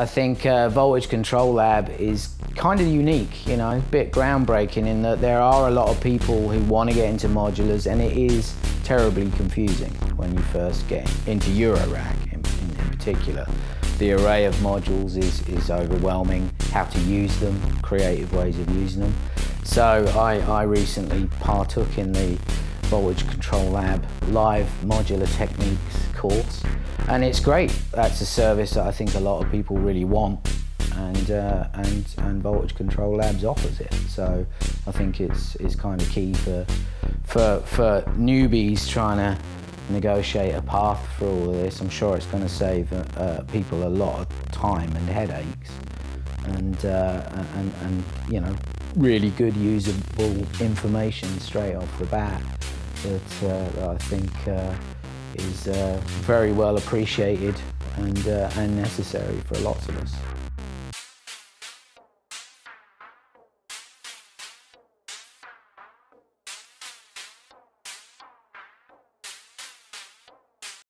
I think uh, Voltage Control Lab is kind of unique, you know, a bit groundbreaking in that there are a lot of people who want to get into modulars and it is terribly confusing when you first get into Eurorack in, in, in particular. The array of modules is, is overwhelming, how to use them, creative ways of using them. So I, I recently partook in the Voltage Control Lab live modular techniques course and it's great. That's a service that I think a lot of people really want and uh, and and Voltage Control Labs offers it. So I think it's it's kind of key for for for newbies trying to negotiate a path through all of this. I'm sure it's going to save uh, people a lot of time and headaches, and uh, and and you know really good usable information straight off the bat that, uh, I think uh, is uh, very well appreciated and, and necessary for lots of us.